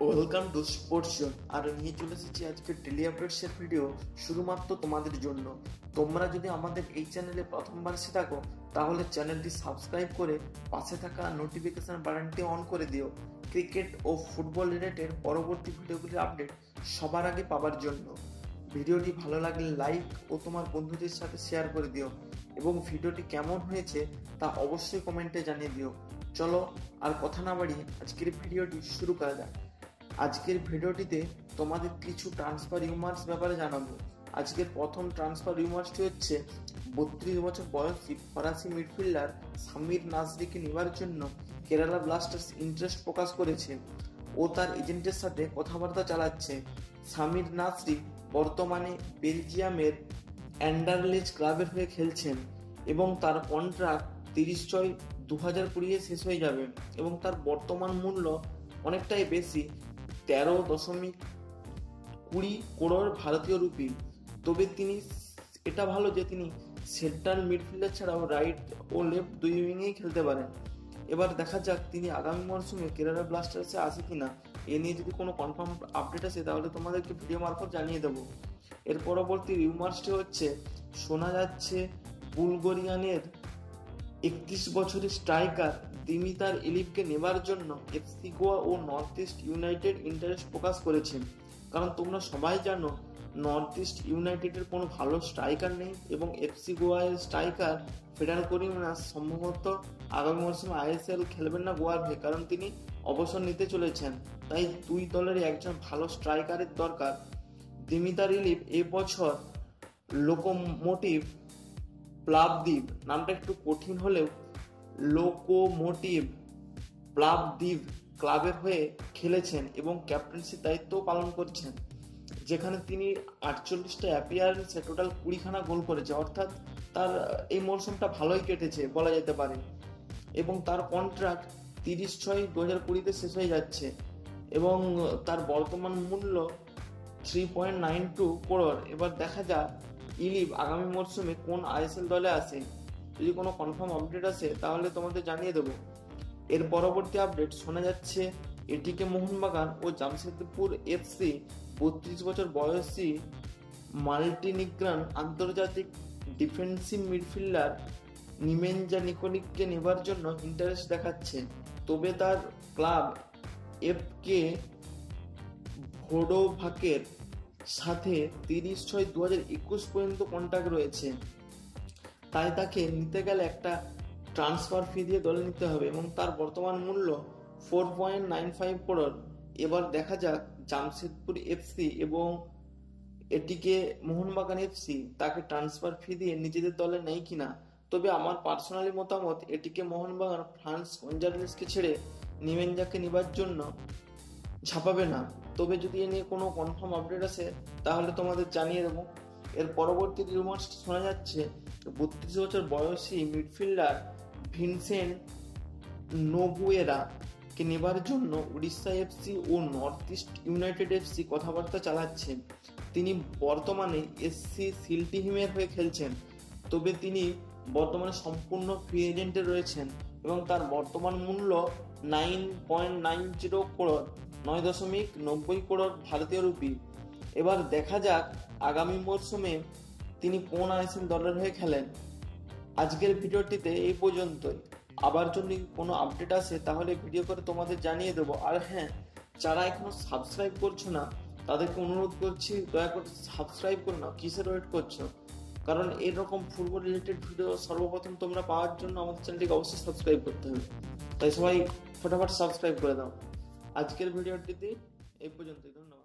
Welcome to sports zone আর নিয়ে চলে এসেছি আজকে ডেলি আপডেটসের ভিডিও শুধুমাত্র তোমাদের জন্য। তোমরা যদি আমাদের এই চ্যানেলে প্রথমবার এসে থাকো, তাহলে চ্যানেলটি সাবস্ক্রাইব করে পাশে থাকা নোটিফিকেশন বাটনটি অন করে দিও। ক্রিকেট ও ফুটবল রিলেটেড পরবর্তী ভিডিওগুলির আপডেট সবার আগে পাওয়ার জন্য। ভিডিওটি ভালো লাগলে লাইক ও তোমার বন্ধুদের সাথে শেয়ার করে দিও। এবং ভিডিওটি কেমন হয়েছে তা অবশ্যই কমেন্টে জানিয়ে দিও। চলো আর কথা না বাড়িয়ে আজকের ভিডিওটি শুরু করা যাক। আজকের ভিডিওটিতে তোমাদের কিছু ট্রান্সফার রিউমার্স ব্যাপারে জানাব। আজকের প্রথম ট্রান্সফার রিউমার্সটি হচ্ছে, বত্রিশ বছর বয়সী ফরাসি মিডফিল্ডার সামির নাজরিকে নেওয়ার জন্য কেরালা ব্লাস্টার্স ইন্টারেস্ট প্রকাশ করেছে। ও তার এজেন্টের সাথে কথাবার্তা চালাচ্ছে। সামির নাসরি বর্তমানে বেলজিয়ামের অ্যান্ডারলেজ ক্লাবের হয়ে খেলছেন এবং তার কন্ট্রাক্ট তিরিশ ছয় দু হাজার কুড়িয়ে শেষ হয়ে যাবে এবং তার বর্তমান মূল্য অনেকটাই বেশি। তেরো দশমিক কুড়ি করোড় ভারতীয় রুপি। তবে তিনি এটা ভালো যে তিনি সেন্ট্রাল মিডফিল্ডার ছাড়াও রাইট ও লেফট দুই উইংয়েই খেলতে পারেন। এবার দেখা যাক তিনি আগামী মরশুমে কেরালা ব্লাস্টার্সে আসে কিনা। এ নিয়ে যদি কোনো কনফার্ম আপডেট আসে, তাহলে তোমাদেরকে ভিডিও মারফত জানিয়ে দেবো। এর পরবর্তী রিউমার্সটি হচ্ছে, শোনা যাচ্ছে বুলগরিয়ানের একত্রিশ বছরের স্ট্রাইকার দিমিতার ইলিপকে নেবার জন্য এফসি গোয়া ও নর্থ ইস্ট ইউনাইটেড ইন্টারেস্ট প্রকাশ করেছে। কারণ তোমরা সবাই জানো, নর্থ ইস্ট ইউনাইটেডের কোনো ভালো স্ট্রাইকার নেই এবং এফসি গোয়ার স্ট্রাইকার ফেডার করিমনাস সম্ভবত আগামী মরশুমে আইএসএল খেলবেন না গোয়ার হয়ে, কারণ তিনি অবসর নিতে চলেছেন। তাই দুই দলের একজন ভালো স্ট্রাইকারের দরকার। দিমিতার ইলিপ এবছর লোকোমোটিভ প্লাবদ্বীপ নামটা একটু কঠিন হলেও লোকোমোটিভ প্লাবদ্বীপ ক্লাবের হয়ে খেলেছেন এবং ক্যাপ্টেন্সির দায়িত্ব পালন করছেন, যেখানে তিনি আটচল্লিশটা অ্যাপিয়ারেন্সে টোটাল কুড়িখানা গোল করেছে। অর্থাৎ তার, এই মরশুমটা ভালোই কেটেছে, বলা যেতে পারে। এবং তার কন্ট্রাক্ট তিরিশ ছয় দু হাজার কুড়িতে শেষ হয়ে যাচ্ছে। এবং তার বর্তমান মূল্য three point nine two crore এবার দেখা যাক ইলিভ আগামী মরশুমে কোন আইএসএল দলে আসে। যদি কোনো কনফার্ম আপডেট আসে, তাহলে তোমাদের জানিয়ে দেবো। এর পরবর্তী আপডেট শোনা যাচ্ছে, এটিকে মোহনবাগান ও জামশেদপুর এফসি বত্রিশ বছর বয়সী মাল্টিনিগ্রান আন্তর্জাতিক ডিফেন্সিভ মিডফিল্ডার নিমেঞ্জা নিকোলিককে নেবার জন্য ইন্টারেস্ট দেখাচ্ছে। তবে তার ক্লাব এফ কে ভোডোভাকের সাথে তিরিশ ছয় দু হাজার একুশ পর্যন্ত কন্ট্যাক্ট রয়েছে। তাই তাকে নিতে গেলে একটা ট্রান্সফার ফি দিয়ে দলে নিতে হবে এবং তার বর্তমান মূল্য four point nine five crore এবার দেখা যাক জামশেদপুর এফসি এবং এটিকে মোহনবাগান এফসি তাকে ট্রান্সফার ফি দিয়ে নিজেদের দলে নেয় কিনা। তবে আমার পার্সোনালি মতামত, এটিকে মোহনবাগান ফ্রান্স কনজারভেসকে ছেড়ে নিমেঞ্জাকে নেবার জন্য ছাপাবে না। তবে যদি এ নিয়ে কোনো কনফার্ম আপডেট আসে, তাহলে তোমাদের জানিয়ে দেবো। এর পরবর্তী রিউমার্স শোনা যাচ্ছে বত্রিশ বছর বয়সী মিডফিল্ডার ভিনসেন্ট নোবুয়েরা কে নেবার জন্য উড়িষ্যা এফসি ও নর্থ ইস্ট ইউনাইটেড এফসি কথাবার্তা চালাচ্ছেন তিনি বর্তমানে এসসি সিলটিহিমের হয়ে খেলছেন, তবে তিনি বর্তমানে সম্পূর্ণ ফ্রি এজেন্টে রয়েছেন এবং তার বর্তমান মূল্য nine point nine zero crore নয় দশমিক নব্বই করোড় ভারতীয় রুপি এবার দেখা যাক আগামী মরশুমে তিনি কোন আইসিএল দলের হয়ে খেলেন। আজকের ভিডিওটিতে এই পর্যন্তই। আবার যদি কোনো আপডেট আসে, তাহলে ভিডিও করে তোমাদের জানিয়ে দেবো। আর হ্যাঁ যারা এখনও সাবস্ক্রাইব করছ না, তাদেরকে অনুরোধ করছি, দয়া করে সাবস্ক্রাইব করে নাও। কিসের ওয়েট করছ? কারণ এরকম ফুটবল রিলেটেড ভিডিও সর্বপ্রথম তোমরা পাওয়ার জন্য আমাদের চ্যানেলটিকে অবশ্যই সাবস্ক্রাইব করতে হবে। তাই সবাই ফটাফট সাবস্ক্রাইব করে দাও। আজকের ভিডিওটিতে এই পর্যন্তই। ধন্যবাদ।